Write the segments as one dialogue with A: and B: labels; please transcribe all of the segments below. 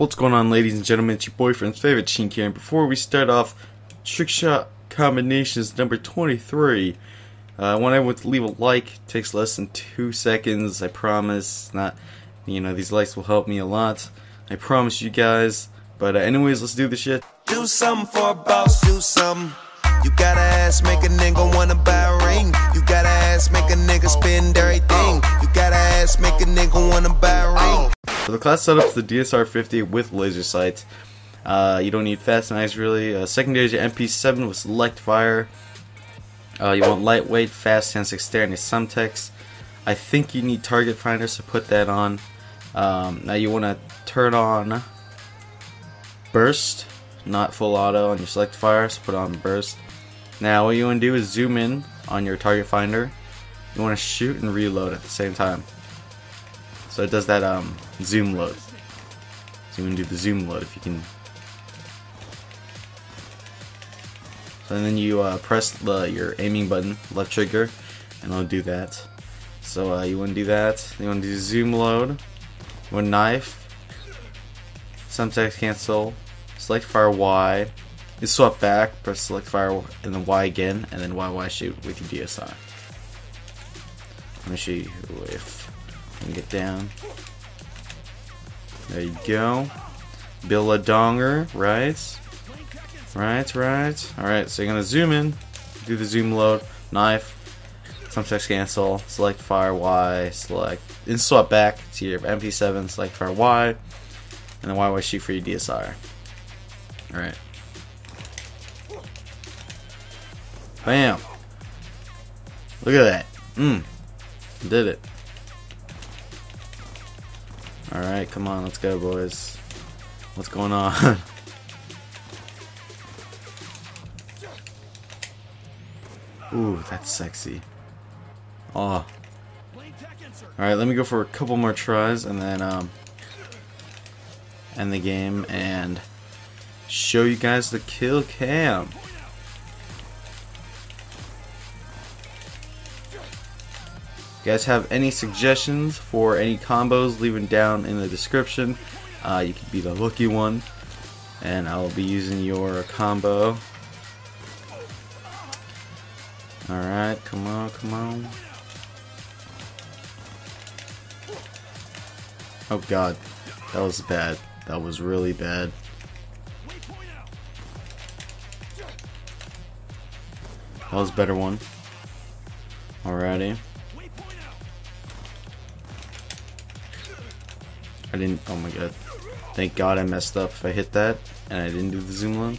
A: What's going on ladies and gentlemen, it's your boyfriend's favorite here, and before we start off, Trick Shot Combinations number 23. Uh, I want everyone to leave a like, it takes less than 2 seconds, I promise, not, you know, these likes will help me a lot, I promise you guys, but uh, anyways, let's do the shit.
B: Do something for a boss, do something. You gotta ask, make a nigga wanna buy a ring. You gotta ask, make a nigga spend everything.
A: So the class setup's the DSR-50 with laser sight. Uh, you don't need fast mags really. Uh, secondary is your MP7 with select fire. Uh, you want lightweight, fast, and dexterity Semtex. I think you need target finders to put that on. Um, now you want to turn on burst, not full auto on your select fire, so put on burst. Now what you want to do is zoom in on your target finder. You want to shoot and reload at the same time. So it does that um, zoom load. So you to do the zoom load if you can. So then you uh, press the your aiming button, left trigger, and I'll do that. So uh, you want to do that. You want to do zoom load. Want knife. Semtex cancel. Select fire Y. You swap back, press select fire and then Y again, and then YY shoot with your DSR. Let me show you if I can get down. There you go. Bill a donger, right? Right, right. Alright, so you're gonna zoom in, do the zoom load, knife, Semtex cancel, select fire Y, select, and swap back to your MP7, select fire Y, and then YY shoot for your DSR. Alright. Bam! Look at that. Mmm. Did it. Alright, come on, let's go, boys. What's going on? Ooh, that's sexy. Oh. Alright, let me go for a couple more tries and then um, end the game and show you guys the kill cam. You guys have any suggestions for any combos, leave them down in the description. Uh, you could be the lucky one, and I'll be using your combo. Alright, come on, come on. Oh god, that was bad. That was really bad. That was a better one. Alrighty. I didn't, oh my god. Thank god I messed up if I hit that and I didn't do the zoom load.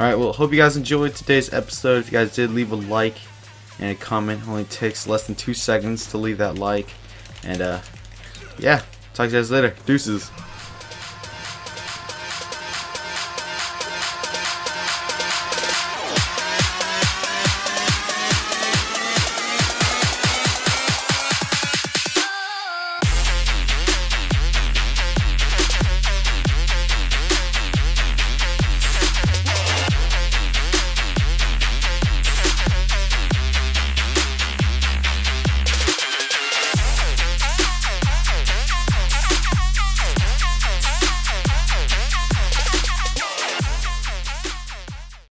A: Alright, well, hope you guys enjoyed today's episode. If you guys did, leave a like and a comment. It only takes less than two seconds to leave that like. And, uh, yeah, talk to you guys later. Deuces.